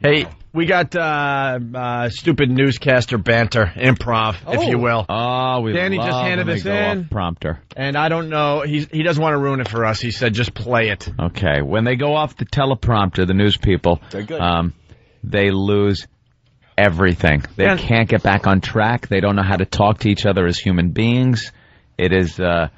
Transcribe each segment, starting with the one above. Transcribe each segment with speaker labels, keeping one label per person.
Speaker 1: Hey, we got uh, uh, stupid newscaster banter, improv, if you will.
Speaker 2: Oh, we
Speaker 1: Danny just handed this in.
Speaker 2: prompter.
Speaker 1: And I don't know, he's, he doesn't want to ruin it for us. He said just play it.
Speaker 2: Okay, when they go off the teleprompter, the news people, um, they lose everything. They
Speaker 1: Yeah.
Speaker 2: can't get back on track. They don't know how to talk to each other as human beings. It is uh,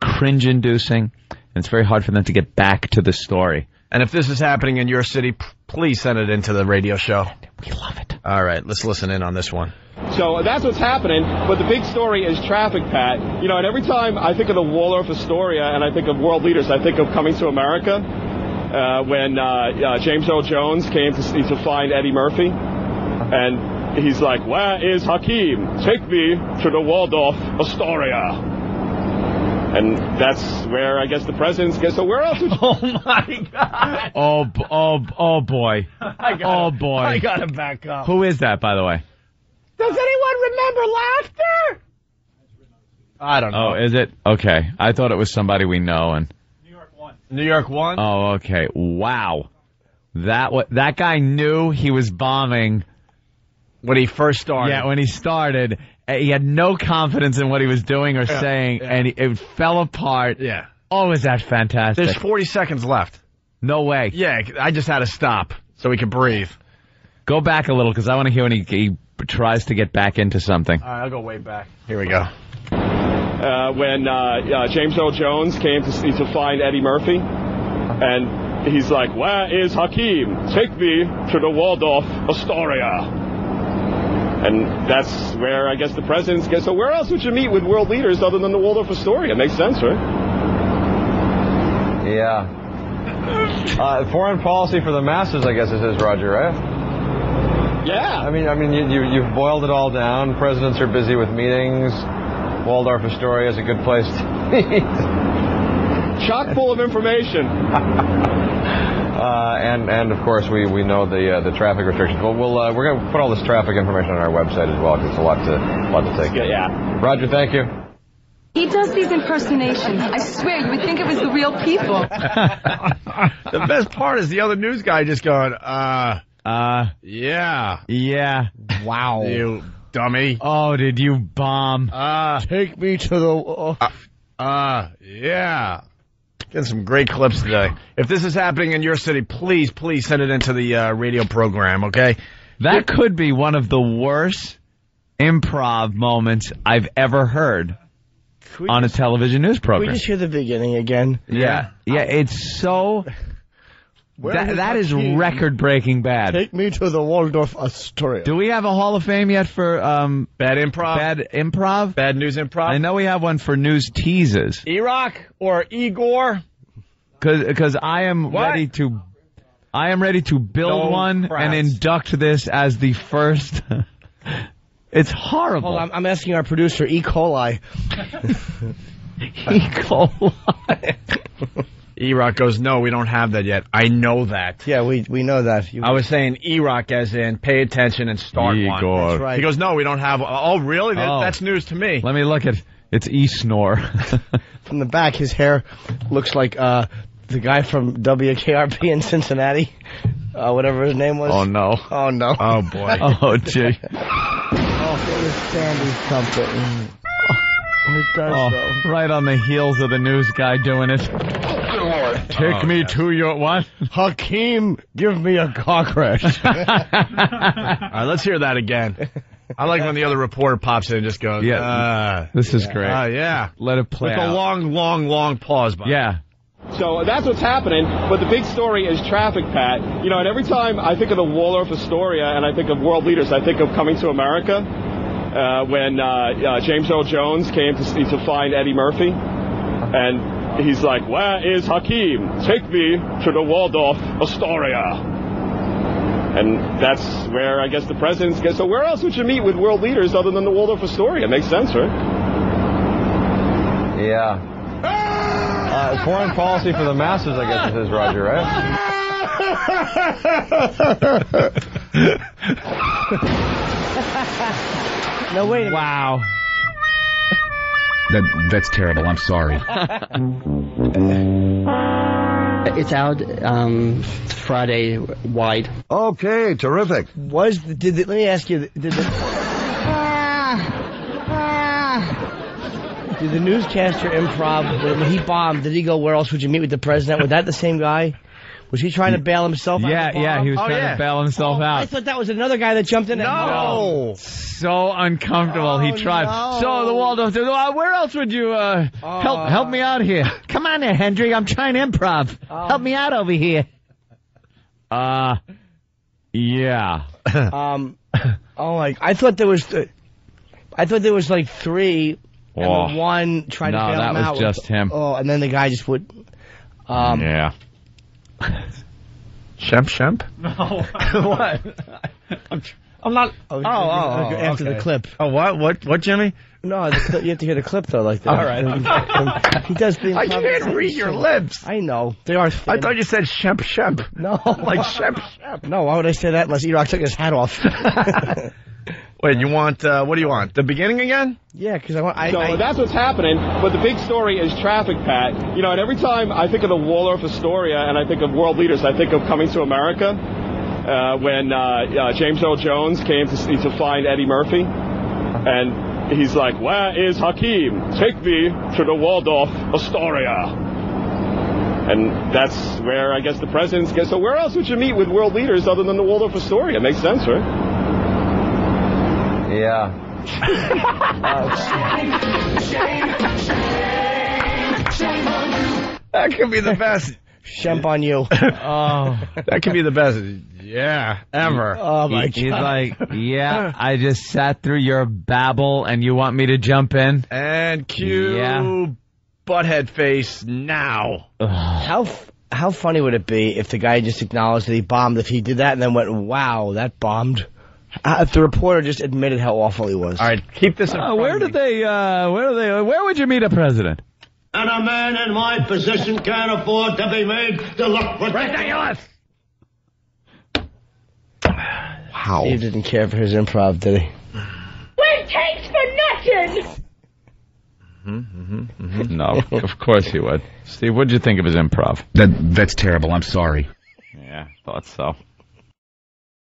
Speaker 2: cringe-inducing, and it's very hard for them to get back to the story.
Speaker 1: And if this is happening in your city, please send it into the radio show.
Speaker 2: We love it.
Speaker 1: All right, let's listen in on this one.
Speaker 3: So that's what's happening. But the big story is traffic, Pat. You know, and every time I think of the Waldorf Astoria and I think of world leaders, I think of coming to America. Uh, when uh, uh, James Earl Jones came to, to find Eddie Murphy, and he's like, "Where is Hakeem? Take me to the Waldorf Astoria." And that's where I guess the presidents get. So where else would you
Speaker 1: Oh my God!
Speaker 2: Oh, b- oh, b- oh boy.
Speaker 1: I gotta,
Speaker 2: Oh, boy.
Speaker 1: I gotta back up.
Speaker 2: Who is that, by the way?
Speaker 1: Does anyone remember laughter? I don't know.
Speaker 2: Oh, is it? Okay. I thought it was somebody we know, and
Speaker 1: New York one. New York one.
Speaker 2: Oh, okay. Wow. That wa that guy knew he was bombing.
Speaker 1: when he first started.
Speaker 2: Yeah, when he started, he had no confidence in what he was doing or saying,
Speaker 1: yeah.
Speaker 2: and it fell apart.
Speaker 1: yeah.
Speaker 2: Oh, is that fantastic?
Speaker 1: There's 40 seconds left.
Speaker 2: no way.
Speaker 1: Yeah, I just had to stop so we could breathe.
Speaker 2: Go back a little because I want to hear when he, he tries to get back into something.
Speaker 1: All right, I'll go way back. Here we go.
Speaker 3: uh, when uh, uh, James Earl Jones came to, to find Eddie Murphy, and he's like, "Where is Hakeem? Take me to the Waldorf Astoria." And that's where I guess the presidents get. So where else would you meet with world leaders other than the Waldorf Astoria? It makes sense, right?
Speaker 4: Yeah. Uh, foreign policy for the masses, I guess it is, Roger, right?
Speaker 3: Yeah.
Speaker 4: I mean, I mean, you, you, you've boiled it all down. Presidents are busy with meetings. Waldorf Astoria is a good place to meet.
Speaker 3: Chock full of information.
Speaker 4: Uh, and and of course we, we know the uh, the traffic restrictions. Well, we'll uh, we're gonna put all this traffic information on our website as well because it's a lot to lot to take.
Speaker 3: Yeah, yeah.
Speaker 4: Roger, thank you.
Speaker 5: He does these impersonations. I swear, you would think it was the real people.
Speaker 1: the best part is the other news guy just going, uh,
Speaker 2: Uh,
Speaker 1: yeah,
Speaker 2: yeah. Wow.
Speaker 1: you dummy.
Speaker 2: Oh, did you bomb?
Speaker 1: Uh,
Speaker 4: Take me to the.
Speaker 1: uh, yeah. Getting some great clips today. If this is happening in your city, please, please send it into the uh, radio program, okay?
Speaker 2: That could be one of the worst improv moments I've ever heard on a television news program.
Speaker 6: We just hear the beginning again?
Speaker 2: yeah, yeah, it's so. That,
Speaker 6: is
Speaker 2: that is record breaking bad.
Speaker 6: Take me to the Waldorf Astoria.
Speaker 2: Do we have a Hall of Fame yet for um
Speaker 1: Bad improv.
Speaker 2: bad improv?
Speaker 1: Bad news improv.
Speaker 2: I know we have one for news teases
Speaker 1: Erock or Igor?
Speaker 2: because I am
Speaker 1: What?
Speaker 2: ready to. I am ready to build
Speaker 1: No
Speaker 2: one
Speaker 1: crap.
Speaker 2: and induct this as the first. it's horrible.
Speaker 6: Hold on, I'm asking our producer, E. coli.
Speaker 2: E. coli.
Speaker 1: Erock goes, no, we don't have that yet. I know that.
Speaker 6: Yeah, we we know that. You,
Speaker 1: I was saying Erock as in pay attention and start one.
Speaker 6: That's right.
Speaker 1: He goes, no, we don't have. Oh, really? That,
Speaker 2: Oh.
Speaker 1: That's news to me.
Speaker 2: Let me look at it's E snore.
Speaker 6: From the back, his hair looks like uh, the guy from WKRP in Cincinnati, uh, whatever his name was.
Speaker 2: oh no.
Speaker 6: Oh no!
Speaker 1: Oh boy.
Speaker 2: Oh gee.
Speaker 6: Oh, it was Sandy's trumpet. Mm. It does
Speaker 2: Oh,
Speaker 6: though.
Speaker 2: right on the heels of the news guy doing it. Take me to your what?
Speaker 6: Hakeem, give me a cockroach.
Speaker 1: All right, let's hear that again. I like when the other reporter pops in and just goes,
Speaker 2: Yeah.
Speaker 1: uh,
Speaker 2: This is great.
Speaker 1: uh, yeah.
Speaker 2: Let it play
Speaker 1: With a long, long, long pause. By
Speaker 2: yeah.
Speaker 3: So that's what's happening. But the big story is traffic, Pat. You know, and every time I think of the Waldorf Astoria and I think of world leaders, I think of coming to America. Uh, when uh, uh, James Earl Jones came to, to find Eddie Murphy, and he's like, "Where is Hakeem? Take me to the Waldorf Astoria." And that's where I guess the presidents get. So where else would you meet with world leaders other than the Waldorf Astoria? Makes sense, right?
Speaker 4: Yeah. Uh, foreign policy for the masses, I guess it is, Roger, right?
Speaker 6: no, wait. a minute.
Speaker 2: Wow.
Speaker 7: That that's terrible. I'm sorry. It's out um, Friday wide.
Speaker 8: Okay, terrific.
Speaker 6: Was the, did the, let me ask you? Did the did the newscaster improv when when he bombed? Did he go? Where else would you meet with the president? Was that the same guy? Was he trying to bail himself out?
Speaker 2: Yeah, yeah, he was
Speaker 1: Oh,
Speaker 2: trying
Speaker 1: yeah.
Speaker 2: to bail himself
Speaker 6: I
Speaker 2: out.
Speaker 6: I thought that was another guy that jumped in.
Speaker 1: No.
Speaker 2: So uncomfortable. he
Speaker 6: Oh,
Speaker 2: tried.
Speaker 6: no.
Speaker 2: So the Waldorf said, "Uh, "Where else would you uh, help
Speaker 6: Oh.
Speaker 2: help me out here? Come on there, Hendry. I'm trying to improv.
Speaker 6: Oh.
Speaker 2: Help me out over here." Uh, yeah.
Speaker 6: Um, oh my! I thought there was, th- I thought there was like three, and
Speaker 2: Oh.
Speaker 6: one tried to
Speaker 2: No,
Speaker 6: bail
Speaker 2: that
Speaker 6: him
Speaker 2: was
Speaker 6: out.
Speaker 2: just him.
Speaker 6: Oh, and then the guy just would. Um,
Speaker 2: yeah.
Speaker 1: Shemp, Shemp? No.
Speaker 2: What?
Speaker 1: I'm not.
Speaker 6: Oh,
Speaker 1: Oh, oh, oh,
Speaker 6: after the clip.
Speaker 1: Oh, what? What? What, Jimmy?
Speaker 6: No, the clip, you have to hear the clip though, like that.
Speaker 1: All right.
Speaker 6: he does the.
Speaker 1: I can't read your lips.
Speaker 6: I know they are.
Speaker 1: I thought you said Shemp, Shemp.
Speaker 6: No,
Speaker 1: Like Shemp, Shemp.
Speaker 6: No, why would I say that unless Erock took his hat off?
Speaker 1: Wait, you want, uh, what do you want? The beginning again?
Speaker 6: yeah, because I want. I,
Speaker 3: So
Speaker 6: I,
Speaker 3: that's what's happening. But the big story is traffic, Pat. You know, and every time I think of the Waldorf Astoria and I think of world leaders, I think of coming to America uh, when uh, uh, James Earl Jones came to, to find Eddie Murphy. And he's like, Where is Hakeem? Take me to the Waldorf Astoria. And that's where I guess the presidents get. So where else would you meet with world leaders other than the Waldorf Astoria? Makes sense, right?
Speaker 4: Yeah.
Speaker 1: That could be the best.
Speaker 6: Shemp on you.
Speaker 2: Oh.
Speaker 1: that could be the best. Yeah, ever.
Speaker 6: Oh my
Speaker 2: He- He's
Speaker 6: god.
Speaker 2: like, yeah, I just sat through your babble, and you want me to jump in?
Speaker 1: And cue
Speaker 2: Yeah.
Speaker 1: butthead face now.
Speaker 6: How f- how funny would it be if the guy just acknowledged that he bombed? If he did that and then went, "Wow, that bombed." Uh, if the reporter just admitted how awful he was.
Speaker 1: All right, keep this in
Speaker 2: Uh, where
Speaker 1: of
Speaker 2: did they? Uh, where do they? Where would you meet a president?
Speaker 9: And a man in my position can't afford to be made to look ridiculous.
Speaker 1: Wow.
Speaker 6: Steve didn't care for his improv, did he?
Speaker 5: Wait, takes for nothing! Hmm.
Speaker 2: No, of course he would. Steve, what'd you think of his improv?
Speaker 8: That that's terrible. I'm sorry.
Speaker 2: Yeah, thought so.